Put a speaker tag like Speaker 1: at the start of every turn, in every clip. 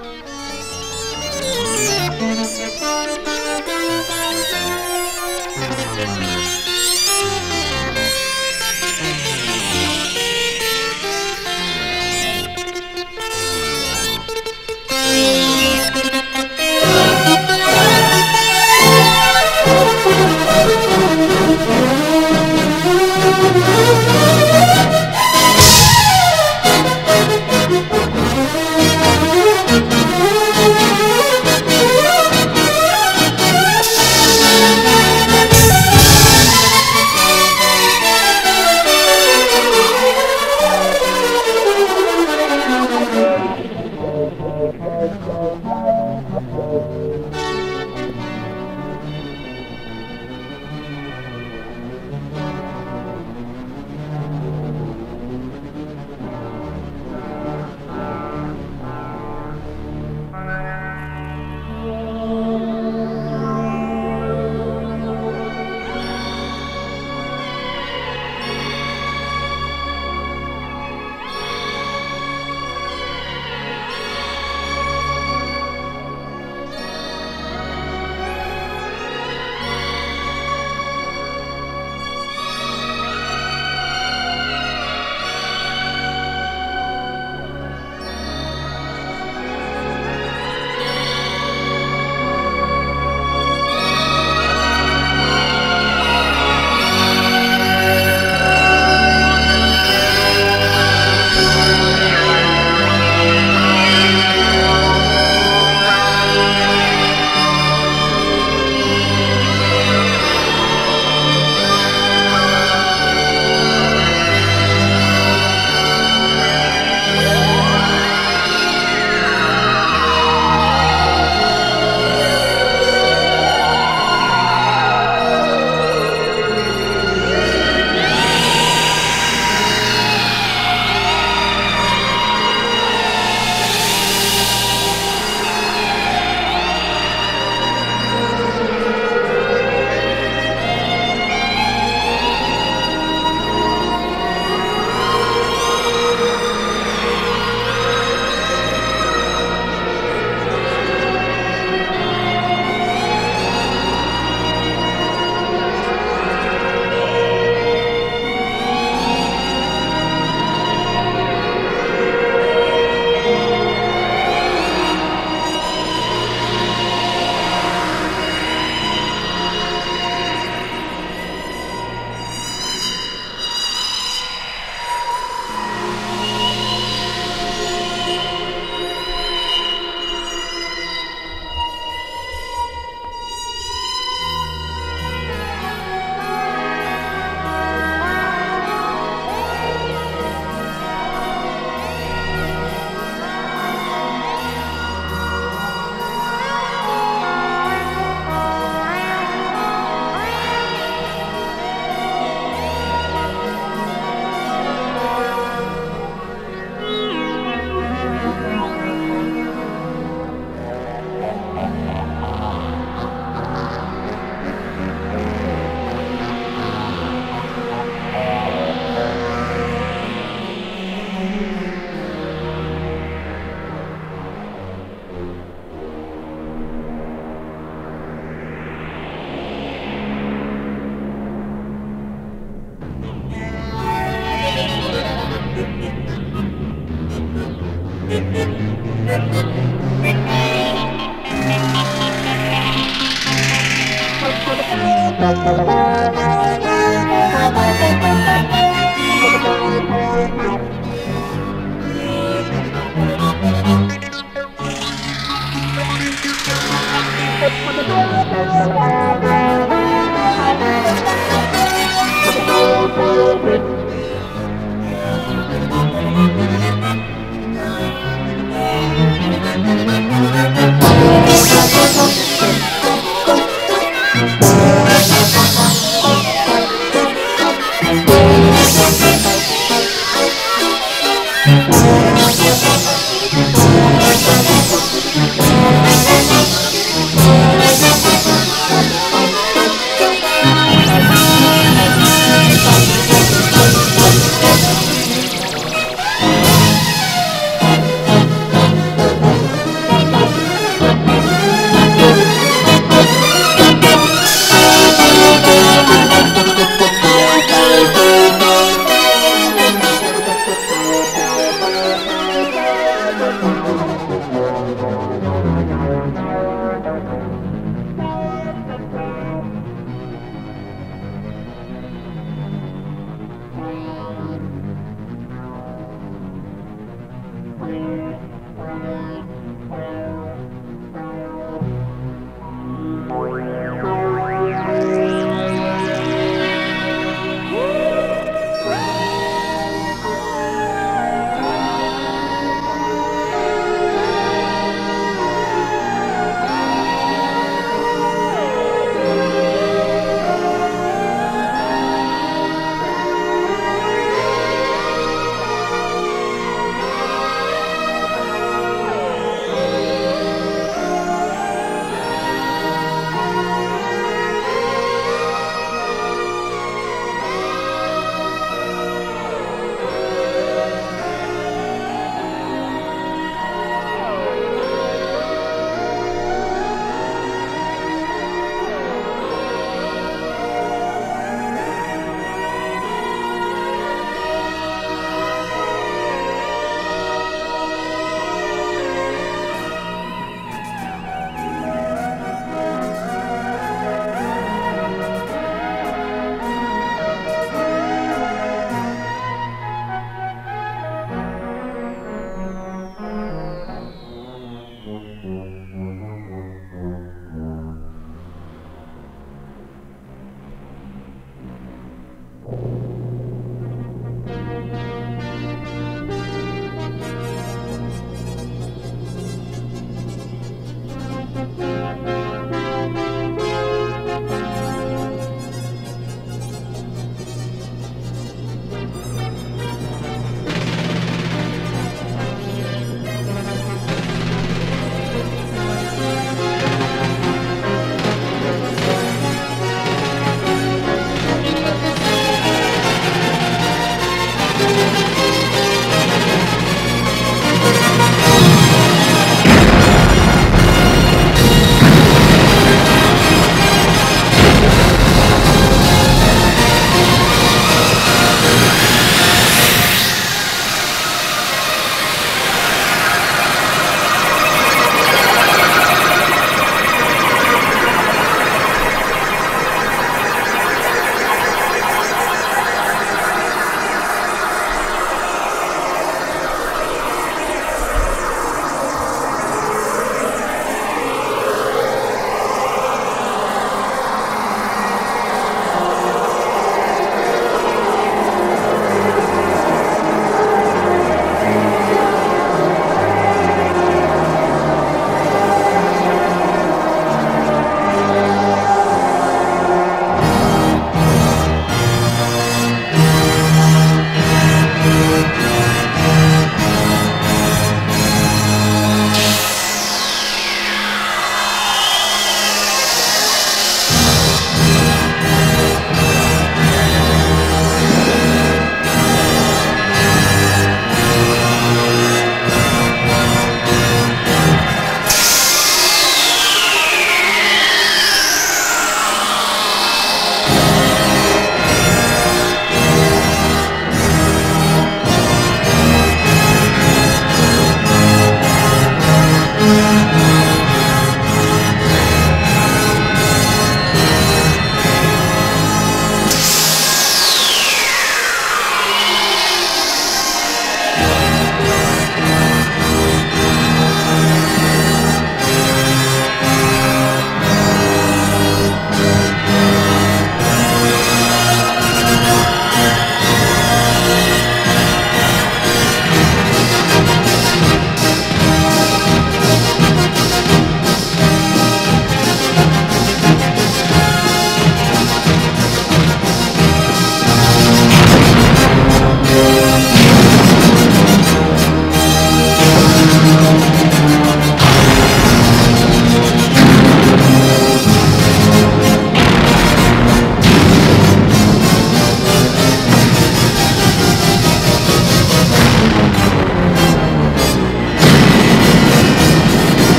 Speaker 1: Thank you.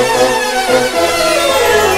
Speaker 1: Música